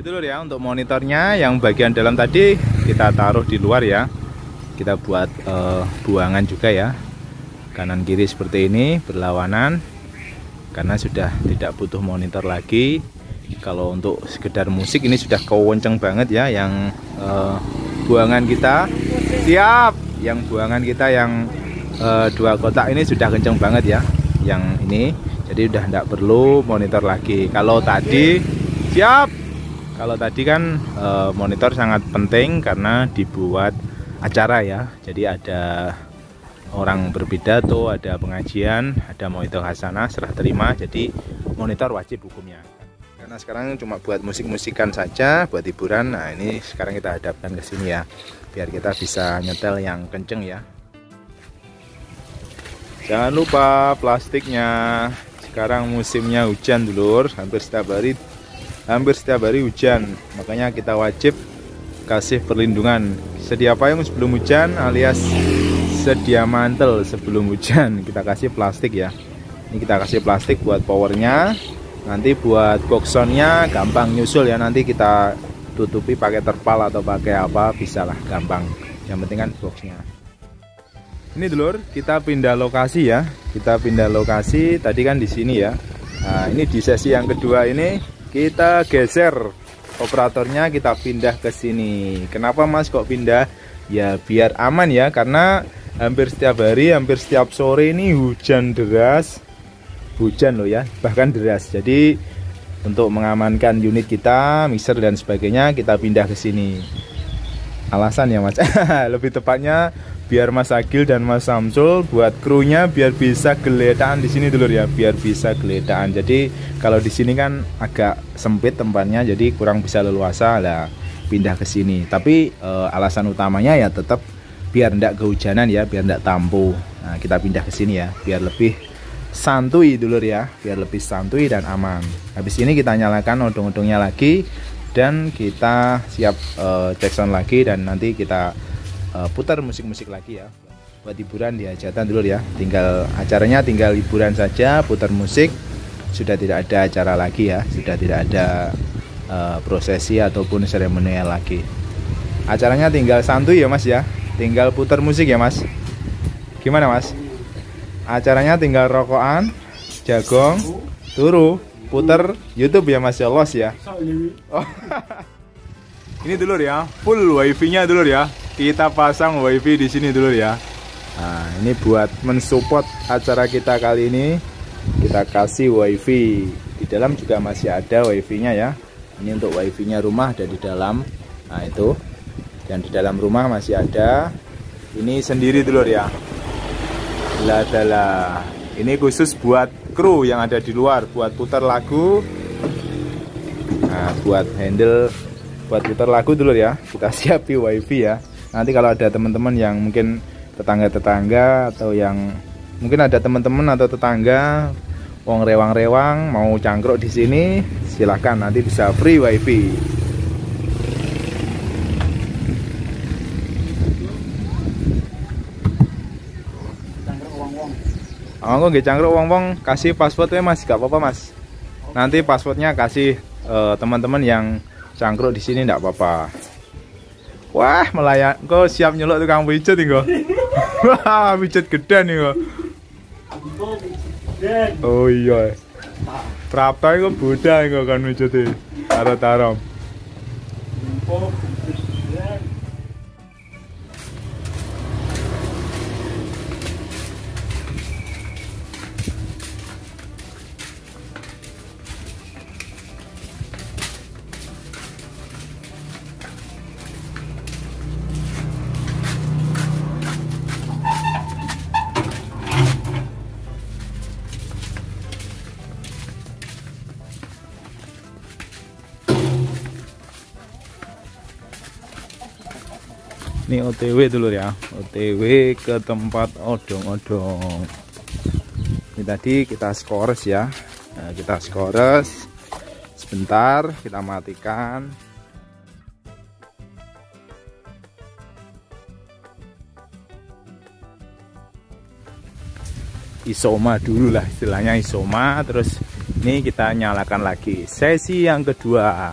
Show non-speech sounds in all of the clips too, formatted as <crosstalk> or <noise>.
itu ya untuk monitornya yang bagian dalam tadi kita taruh di luar ya. Kita buat uh, buangan juga ya. Kanan kiri seperti ini berlawanan. Karena sudah tidak butuh monitor lagi. Kalau untuk sekedar musik ini sudah kewenceng banget ya yang uh, buangan kita. Siap! Yang buangan kita yang uh, dua kotak ini sudah kenceng banget ya yang ini. Jadi udah tidak perlu monitor lagi. Kalau tadi siap kalau tadi kan e, monitor sangat penting karena dibuat acara ya. Jadi ada orang berpidato, ada pengajian, ada monitor hasanah serah terima. Jadi monitor wajib hukumnya. Karena sekarang cuma buat musik-musikan saja, buat hiburan. Nah, ini sekarang kita hadapkan ke sini ya. Biar kita bisa nyetel yang kenceng ya. Jangan lupa plastiknya. Sekarang musimnya hujan dulur, hampir setiap hari hampir setiap hari hujan makanya kita wajib kasih perlindungan. Sedia payung sebelum hujan alias sedia mantel sebelum hujan? <laughs> Kita kasih plastik ya. Ini kita kasih plastik buat powernya. Nanti buat boxonnya gampang nyusul ya. Nanti kita tutupi pakai terpal atau pakai apa bisa lah gampang. Yang penting kan boxnya. Ini dulur kita pindah lokasi ya. Kita pindah lokasi tadi kan di sini ya. Nah ini di sesi yang kedua ini kita geser. Operatornya kita pindah ke sini. Kenapa mas kok pindah? Ya biar aman ya karena hampir setiap hari hampir setiap sore ini hujan deras. Hujan loh ya bahkan deras. Jadi untuk mengamankan unit kita mixer dan sebagainya kita pindah ke sini. Alasan ya mas. <laughs> Lebih tepatnya biar Mas Agil dan Mas Samsul buat krunya biar bisa geletaan di sini dulu ya biar bisa geletaan jadi kalau di sini kan agak sempit tempatnya jadi kurang bisa leluasa lah pindah ke sini. Tapi e, alasan utamanya ya tetap biar tidak kehujanan ya biar tidak tampu. Nah, kita pindah ke sini ya biar lebih santuy dulu ya biar lebih santuy dan aman. Habis ini kita nyalakan odong-odongnya lagi dan kita siap e, cek sound lagi dan nanti kita uh, putar musik-musik lagi ya. Buat hiburan di hajatan dulu ya. Tinggal acaranya tinggal hiburan saja putar musik. Sudah tidak ada acara lagi ya. Sudah tidak ada uh, prosesi ataupun seremonial lagi. Acaranya tinggal santuy ya mas ya. Tinggal putar musik ya mas. Gimana mas? Acaranya tinggal rokokan jagong turu putar YouTube ya mas ya. Los ya. Oh. <laughs> ini dulu ya. Full wifi nya dulu ya kita pasang wifi di sini dulu ya. Nah ini buat mensupport acara kita kali ini. Kita kasih wifi di dalam juga masih ada wifi nya ya. Ini untuk wifi nya rumah ada di dalam. Nah itu. Dan di dalam rumah masih ada. Ini sendiri dulu ya adalah ini khusus buat kru yang ada di luar buat putar lagu. Nah buat handle buat putar lagu dulu <laughs> ya kita siapi wifi ya nanti kalau ada teman-teman yang mungkin tetangga-tetangga atau yang mungkin ada teman-teman atau tetangga wong rewang-rewang mau cangkruk di sini silahkan nanti bisa free wifi. Oh, nggak cangkruk wong-wong. Kasih passwordnya mas, gak apa-apa mas. Nanti passwordnya kasih eh, teman-teman uh, yang cangkruk di sini nggak apa-apa. Wah, melayan. Kau siap nyelok tukang pijat nih <laughs> Wah, pijat gede nih kok. Oh iya. Berapa kok Buddha kok kan pijat Taruh-taruh. Ini OTW dulu ya. OTW ke tempat odong-odong. Ini tadi kita skores ya. Nah, kita skores. Sebentar kita matikan. Isoma dulu lah istilahnya isoma. Terus ini kita nyalakan lagi. Sesi yang kedua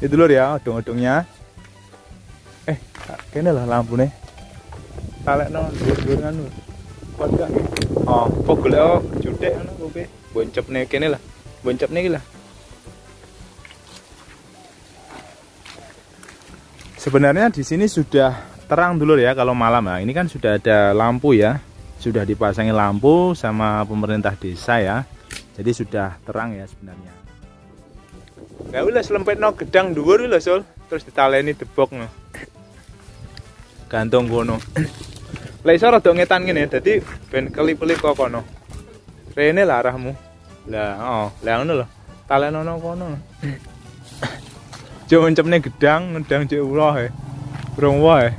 Itu ya, odong-odongnya. Eh, kene lah lampu nih. Talekno dhuwur-dhuwur anu. Kuat gak? Oh, kok golek oh jutek ngono kowe. Boncepne kene lah. Boncepne iki lah. Sebenarnya di sini sudah terang dulu ya kalau malam ya. Ini kan sudah ada lampu ya. Sudah dipasangi lampu sama pemerintah desa ya. Jadi sudah terang ya sebenarnya. Gak boleh selempet no gedang dhuwur lho Sul, terus ditaleni debok no. Gantung kono. Lah iso rada ngetan ngene, dadi ben kelip-kelip kok kono. Rene lah arahmu. Lah, oh, lah ngono lho. Talenono kono. Cuk mencepne gedang, ngedang cuk ulah e. Burung wae.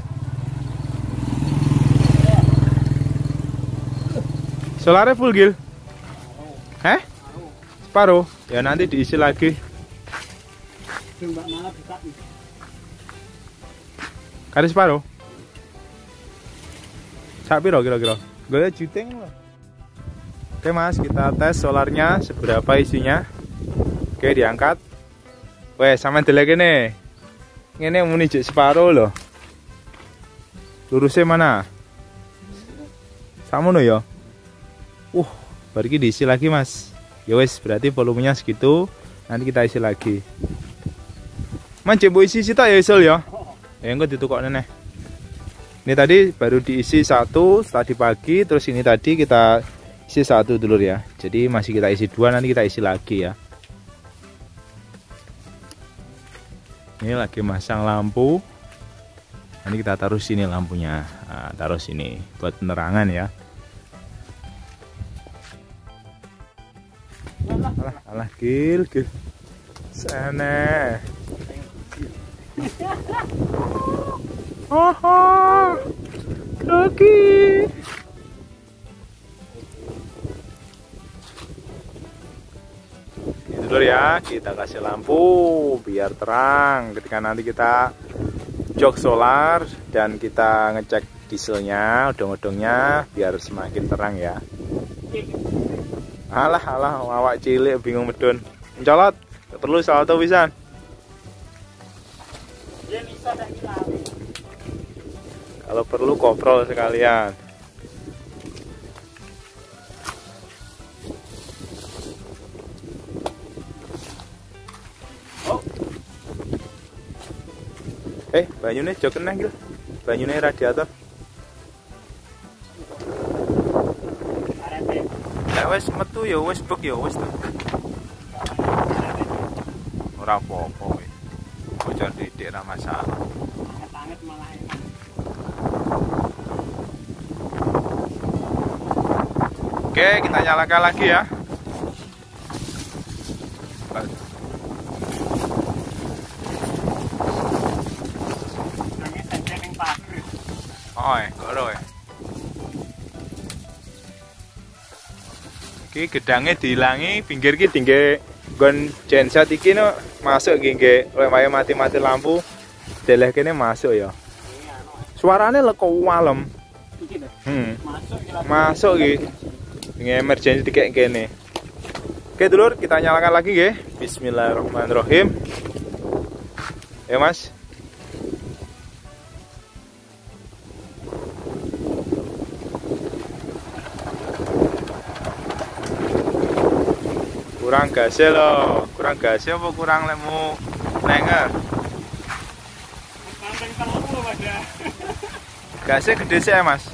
Solarnya full gil? Heh? Separuh? Ya nanti diisi lagi. Kali separuh? Sak piro kira-kira? Gue juting loh. Oke mas, kita tes solarnya seberapa isinya. Oke diangkat. Weh, sama delek ini. Ini muni juk separuh loh. Lurusnya mana? Sama no ya. Uh, baru diisi lagi mas. Ya wes, berarti volumenya segitu. Nanti kita isi lagi. Mancing isi isi tak ya isul ya. Ya enggak ditukok nenek. Ini tadi baru diisi satu tadi pagi, terus ini tadi kita isi satu dulu ya. Jadi masih kita isi dua, nanti kita isi lagi ya. Ini lagi masang lampu. Nanti kita taruh sini lampunya, nah, taruh sini buat penerangan ya. Alah, alah, gil, gil. Sana. Haha. Kaki. Itu ya, kita kasih lampu biar terang ketika nanti kita jok solar dan kita ngecek dieselnya, odong-odongnya biar semakin terang ya. Alah, alah, awak cilik bingung medun. Mencolot, perlu salto bisa. Kalau perlu koprol sekalian. Oh. Eh, banyune jok kena gitu. Banyune radiator. Ya wes metu ya wes bek ya wes. Ora apa-apa wis. Bocor didik ra masalah. Oke, kita nyalakan lagi ya. Oh, koro ya. Iki gedangnya dihilangi, pinggir ki tinggi gon genset iki no masuk iki oleh mati-mati lampu. Deleh kene masuk ya. Suaranya leko walem. Hmm. Masuk iki ini emergency kayak gini oke dulur kita nyalakan lagi ya Bismillahirrahmanirrahim. Ya mas. Kurang gasnya loh kurang gasnya apa kurang lemu lenger gasnya gede sih ya mas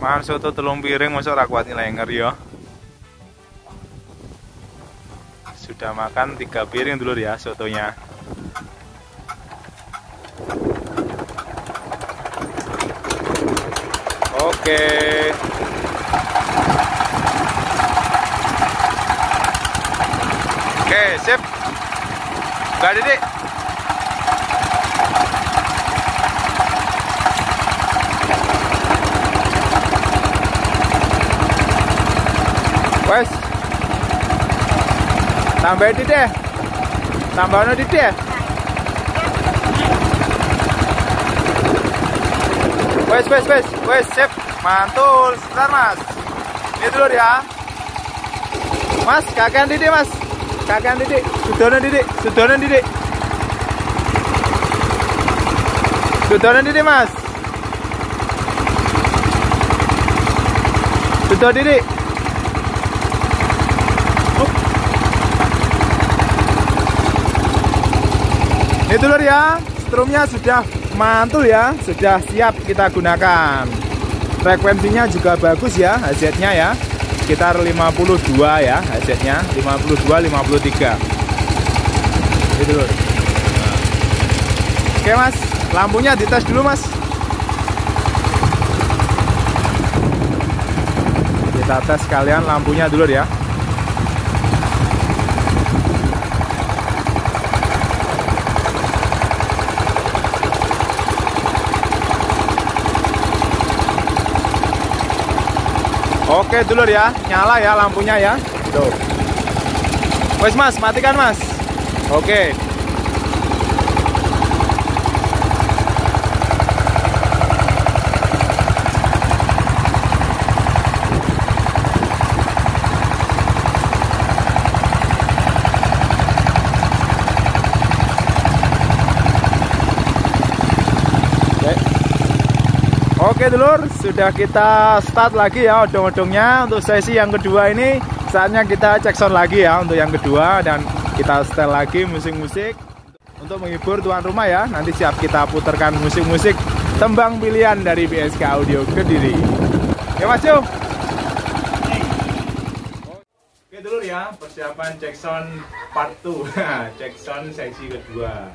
Makan soto telung piring masuk ora kuat lenger ya. Sudah makan tiga piring dulu ya sotonya. Oke. Oke, sip. Gak didik. Wes. Tambah di deh. Tambah di deh. Wes, wes, wes, wes, sip, mantul. Sebentar mas, ini dulu ya. Mas, kakek didik mas, kakek didik, sudono didik, sudono didik. Sudono didik mas. Sudono didik. Ini dulu ya, strumnya sudah mantul ya, sudah siap kita gunakan. Frekuensinya juga bagus ya, HZ-nya ya. Sekitar 52 ya, HZ-nya 52 53. Ini dulu. Oke, Mas. Lampunya dites dulu, Mas. Kita tes sekalian lampunya dulu ya. Oke dulur ya, nyala ya lampunya ya. Tuh. Wes mas, matikan mas. Oke. Oke dulur, sudah kita start lagi ya odong-odongnya. Untuk sesi yang kedua ini saatnya kita cek sound lagi ya untuk yang kedua. Dan kita setel lagi musik-musik. Untuk menghibur tuan rumah ya nanti siap kita putarkan musik-musik tembang pilihan dari BSK Audio Kediri. Ya mas Yo Oke dulur ya. Persiapan cek sound part 2 <laughs> cek sound sesi kedua